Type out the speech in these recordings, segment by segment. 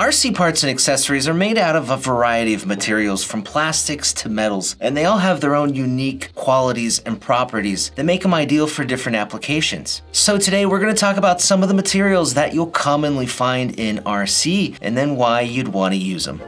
RC parts and accessories are made out of a variety of materials from plastics to metals, and they all have their own unique qualities and properties that make them ideal for different applications. So today we're going to talk about some of the materials that you'll commonly find in RC and then why you'd want to use them.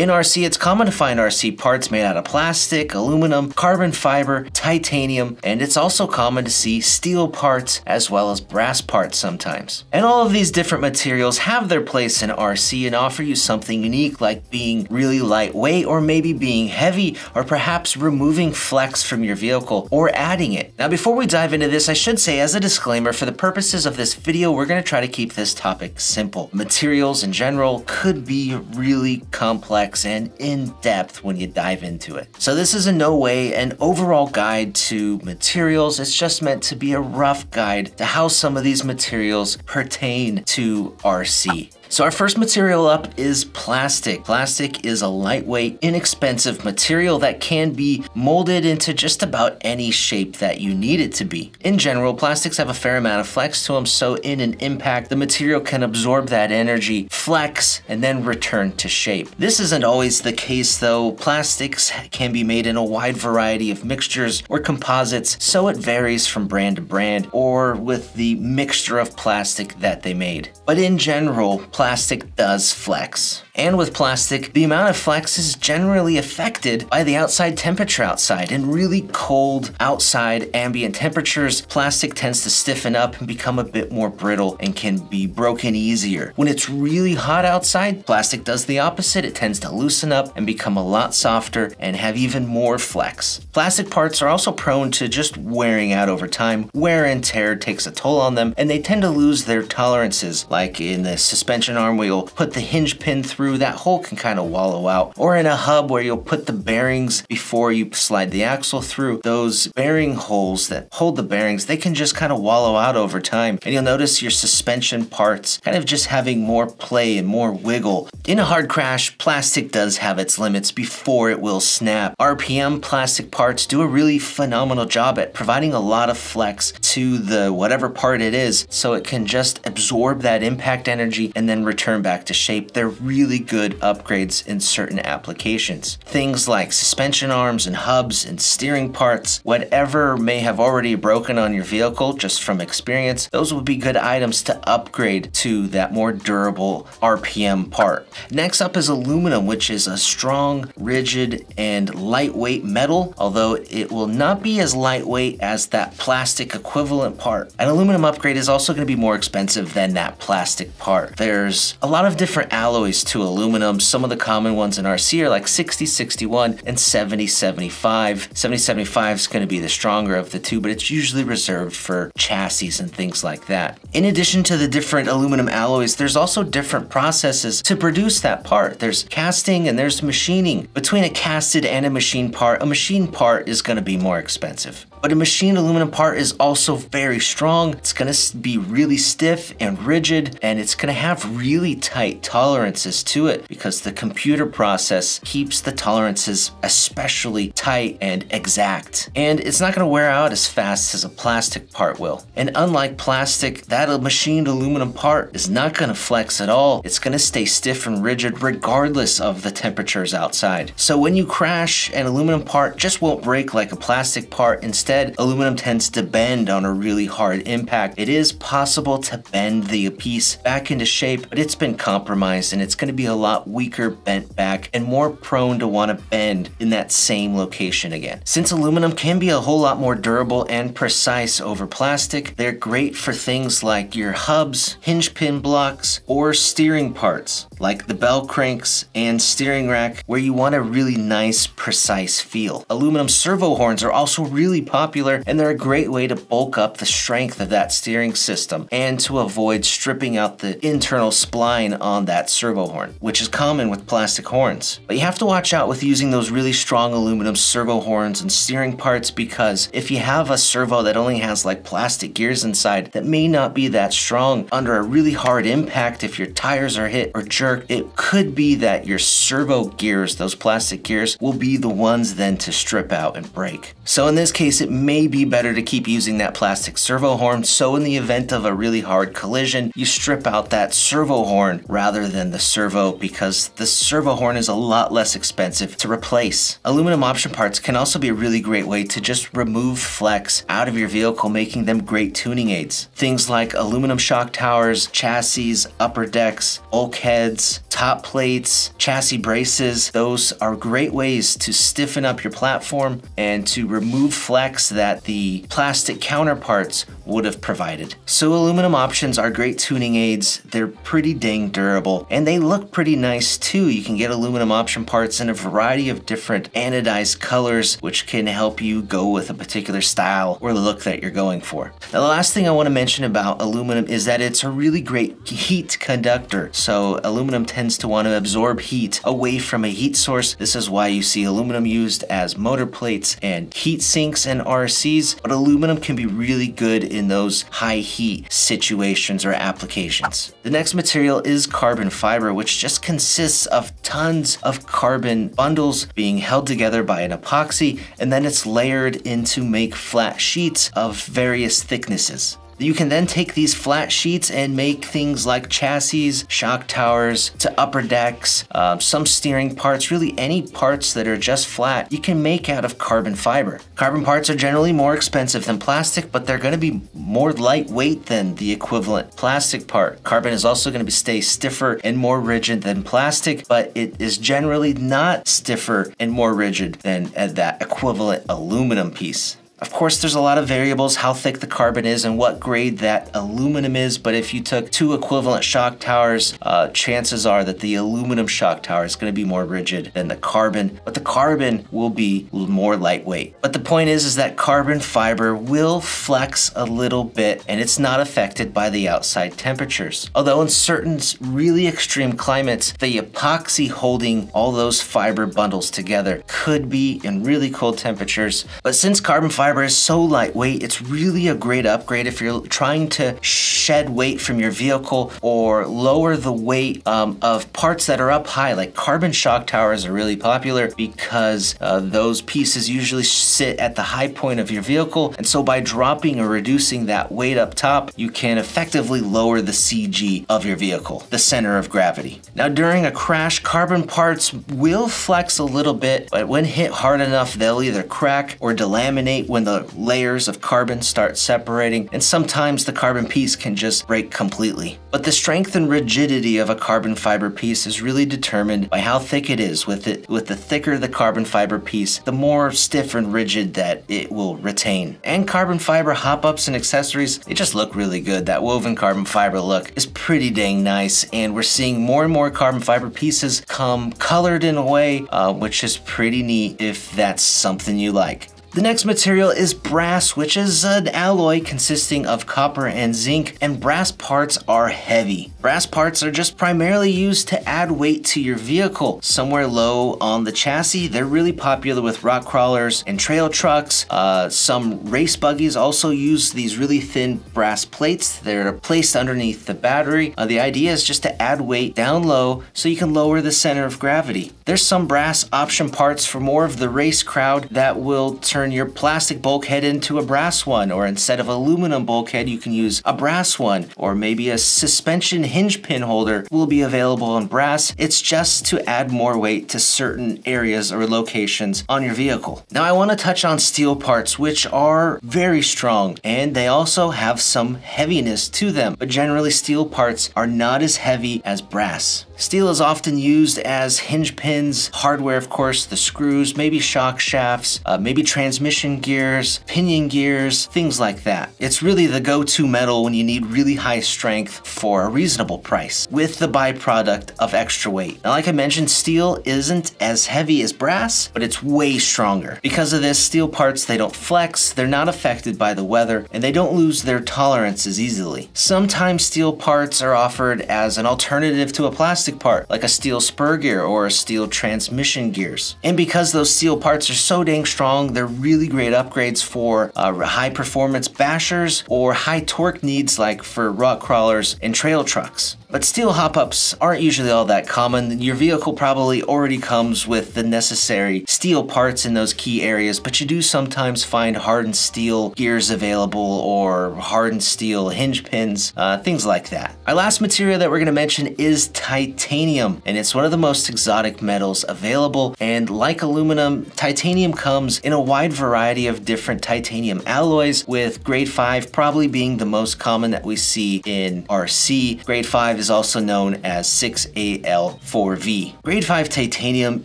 In RC, it's common to find RC parts made out of plastic, aluminum, carbon fiber, titanium, and it's also common to see steel parts as well as brass parts sometimes. And all of these different materials have their place in RC and offer you something unique like being really lightweight or maybe being heavy or perhaps removing flex from your vehicle or adding it. Now before we dive into this, I should say as a disclaimer, for the purposes of this video, we're going to try to keep this topic simple. Materials in general could be really complex and in depth when you dive into it. So this is in no way an overall guide to materials, it's just meant to be a rough guide to how some of these materials pertain to RC. So our first material up is plastic. Plastic is a lightweight, inexpensive material that can be molded into just about any shape that you need it to be. In general, plastics have a fair amount of flex to them, so in an impact, the material can absorb that energy, flex, and then return to shape. This isn't always the case though. Plastics can be made in a wide variety of mixtures or composites, so it varies from brand to brand or with the mixture of plastic that they made. But in general, plastic does flex. And with plastic, the amount of flex is generally affected by the outside temperature outside. In really cold outside ambient temperatures, plastic tends to stiffen up and become a bit more brittle and can be broken easier. When it's really hot outside, plastic does the opposite. It tends to loosen up and become a lot softer and have even more flex. Plastic parts are also prone to just wearing out over time. Wear and tear takes a toll on them and they tend to lose their tolerances. Like in the suspension arm you'll put the hinge pin through that hole can kind of wallow out. Or in a hub where you'll put the bearings before you slide the axle through, those bearing holes that hold the bearings, they can just kind of wallow out over time. And you'll notice your suspension parts kind of just having more play and more wiggle. In a hard crash, plastic does have its limits before it will snap. RPM plastic parts do a really phenomenal job at providing a lot of flex to the whatever part it is so it can just absorb that impact energy and then return back to shape. They're really really good upgrades in certain applications. Things like suspension arms and hubs and steering parts, whatever may have already broken on your vehicle just from experience, those would be good items to upgrade to that more durable RPM part. Next up is aluminum, which is a strong, rigid, and lightweight metal, although it will not be as lightweight as that plastic equivalent part. An aluminum upgrade is also going to be more expensive than that plastic part. There's a lot of different alloys to aluminum. Some of the common ones in RC are like 6061 and 7075. 7075 is going to be the stronger of the two, but it's usually reserved for chassis and things like that. In addition to the different aluminum alloys, there's also different processes to produce that part. There's casting and there's machining. Between a casted and a machine part, a machine part is going to be more expensive. But a machined aluminum part is also very strong. It's gonna be really stiff and rigid, and it's gonna have really tight tolerances to it because the computer process keeps the tolerances especially tight and exact. And it's not gonna wear out as fast as a plastic part will. And unlike plastic, that machined aluminum part is not gonna flex at all. It's gonna stay stiff and rigid regardless of the temperatures outside. So when you crash, an aluminum part just won't break like a plastic part. Instead, Instead, aluminum tends to bend on a really hard impact. It is possible to bend the piece back into shape, but it's been compromised and it's going to be a lot weaker bent back and more prone to want to bend in that same location again. Since aluminum can be a whole lot more durable and precise over plastic, they're great for things like your hubs, hinge pin blocks, or steering parts like the bell cranks and steering rack where you want a really nice precise feel. Aluminum servo horns are also really popular and they're a great way to bulk up the strength of that steering system and to avoid stripping out the internal spline on that servo horn, which is common with plastic horns. But you have to watch out with using those really strong aluminum servo horns and steering parts because if you have a servo that only has like plastic gears inside that may not be that strong under a really hard impact if your tires are hit or jerked or it could be that your servo gears, those plastic gears, will be the ones then to strip out and break. So in this case, it may be better to keep using that plastic servo horn. So in the event of a really hard collision, you strip out that servo horn rather than the servo because the servo horn is a lot less expensive to replace. Aluminum option parts can also be a really great way to just remove flex out of your vehicle, making them great tuning aids. Things like aluminum shock towers, chassis, upper decks, bulkheads, kids top plates, chassis braces, those are great ways to stiffen up your platform and to remove flex that the plastic counterparts would have provided. So aluminum options are great tuning aids. They're pretty dang durable and they look pretty nice too. You can get aluminum option parts in a variety of different anodized colors, which can help you go with a particular style or look that you're going for. Now, the last thing I want to mention about aluminum is that it's a really great heat conductor. So aluminum tends to want to absorb heat away from a heat source. This is why you see aluminum used as motor plates and heat sinks and RCs, but aluminum can be really good in those high heat situations or applications. The next material is carbon fiber, which just consists of tons of carbon bundles being held together by an epoxy, and then it's layered in to make flat sheets of various thicknesses. You can then take these flat sheets and make things like chassis, shock towers, to upper decks, uh, some steering parts, really any parts that are just flat, you can make out of carbon fiber. Carbon parts are generally more expensive than plastic, but they're going to be more lightweight than the equivalent plastic part. Carbon is also going to be stay stiffer and more rigid than plastic, but it is generally not stiffer and more rigid than uh, that equivalent aluminum piece. Of course, there's a lot of variables, how thick the carbon is and what grade that aluminum is, but if you took two equivalent shock towers, uh, chances are that the aluminum shock tower is gonna be more rigid than the carbon, but the carbon will be more lightweight. But the point is, is that carbon fiber will flex a little bit and it's not affected by the outside temperatures. Although in certain really extreme climates, the epoxy holding all those fiber bundles together could be in really cold temperatures. But since carbon fiber fiber is so lightweight, it's really a great upgrade if you're trying to shed weight from your vehicle or lower the weight um, of parts that are up high. Like carbon shock towers are really popular because uh, those pieces usually sit at the high point of your vehicle. And so by dropping or reducing that weight up top, you can effectively lower the CG of your vehicle, the center of gravity. Now during a crash, carbon parts will flex a little bit, but when hit hard enough, they'll either crack or delaminate when when the layers of carbon start separating, and sometimes the carbon piece can just break completely. But the strength and rigidity of a carbon fiber piece is really determined by how thick it is. With it, with the thicker the carbon fiber piece, the more stiff and rigid that it will retain. And carbon fiber hop-ups and accessories, they just look really good. That woven carbon fiber look is pretty dang nice, and we're seeing more and more carbon fiber pieces come colored in a way, uh, which is pretty neat if that's something you like. The next material is brass, which is an alloy consisting of copper and zinc, and brass parts are heavy. Brass parts are just primarily used to add weight to your vehicle. Somewhere low on the chassis, they're really popular with rock crawlers and trail trucks. Uh, some race buggies also use these really thin brass plates. They're placed underneath the battery. Uh, the idea is just to add weight down low so you can lower the center of gravity. There's some brass option parts for more of the race crowd that will turn turn your plastic bulkhead into a brass one, or instead of aluminum bulkhead, you can use a brass one, or maybe a suspension hinge pin holder will be available in brass. It's just to add more weight to certain areas or locations on your vehicle. Now I want to touch on steel parts, which are very strong, and they also have some heaviness to them, but generally steel parts are not as heavy as brass. Steel is often used as hinge pins, hardware of course, the screws, maybe shock shafts, uh, maybe transmission gears, pinion gears, things like that. It's really the go-to metal when you need really high strength for a reasonable price, with the byproduct of extra weight. Now like I mentioned, steel isn't as heavy as brass, but it's way stronger. Because of this, steel parts, they don't flex, they're not affected by the weather, and they don't lose their tolerance as easily. Sometimes steel parts are offered as an alternative to a plastic plastic part, like a steel spur gear or a steel transmission gears. And because those steel parts are so dang strong, they're really great upgrades for uh, high performance bashers or high torque needs like for rock crawlers and trail trucks. But steel hop-ups aren't usually all that common. Your vehicle probably already comes with the necessary steel parts in those key areas, but you do sometimes find hardened steel gears available or hardened steel hinge pins, uh, things like that. Our last material that we're going to mention is titanium, and it's one of the most exotic metals available. And like aluminum, titanium comes in a wide variety of different titanium alloys, with grade 5 probably being the most common that we see in RC. Grade 5 is also known as 6AL4V. Grade 5 titanium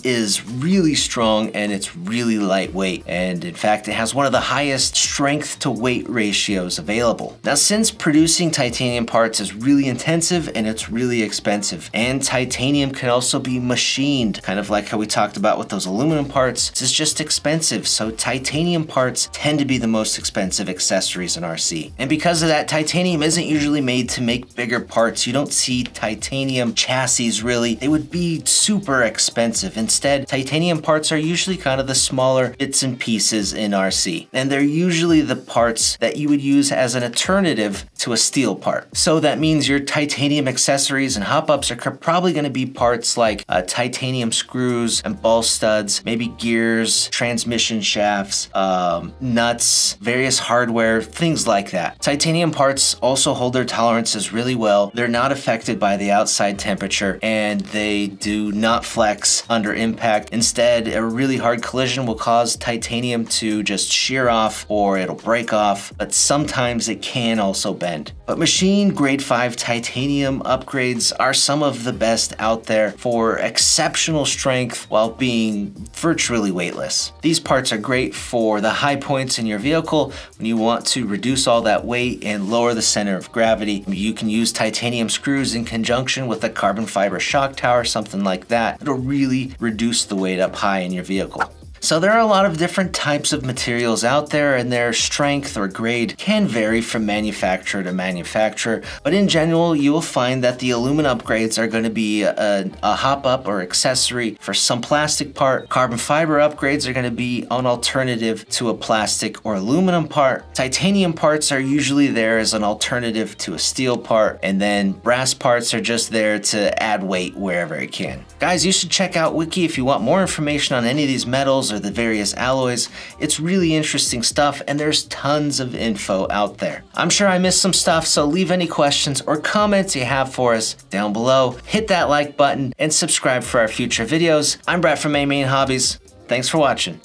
is really strong and it's really lightweight, and in fact, it has one of the highest strength to weight ratios available. Now, since producing titanium parts is really intensive and it's really expensive, and titanium can also be machined, kind of like how we talked about with those aluminum parts, it's just expensive, so titanium parts tend to be the most expensive accessories in RC. And because of that, titanium isn't usually made to make bigger parts. You don't see titanium chassis really. They would be super expensive. Instead, titanium parts are usually kind of the smaller bits and pieces in RC. And they're usually the parts that you would use as an alternative to a steel part. So that means your titanium accessories and hop-ups are probably going to be parts like uh, titanium screws and ball studs, maybe gears, transmission shafts, um, nuts, various hardware, things like that. Titanium parts also hold their tolerances really well. They're not affected affected by the outside temperature and they do not flex under impact. Instead, a really hard collision will cause titanium to just shear off or it'll break off, but sometimes it can also bend. But machine grade 5 titanium upgrades are some of the best out there for exceptional strength while being virtually weightless. These parts are great for the high points in your vehicle when you want to reduce all that weight and lower the center of gravity. You can use titanium screws in conjunction with a carbon fiber shock tower, something like that. It'll really reduce the weight up high in your vehicle. So there are a lot of different types of materials out there and their strength or grade can vary from manufacturer to manufacturer, but in general you will find that the aluminum upgrades are going to be a, a hop-up or accessory for some plastic part. Carbon fiber upgrades are going to be an alternative to a plastic or aluminum part. Titanium parts are usually there as an alternative to a steel part, and then brass parts are just there to add weight wherever it can. Guys, you should check out Wiki if you want more information on any of these metals or the various alloys. It's really interesting stuff and there's tons of info out there. I'm sure I missed some stuff, so leave any questions or comments you have for us down below. Hit that like button and subscribe for our future videos. I'm Brett from Main Main Hobbies. Thanks for watching.